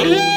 Mm-hmm.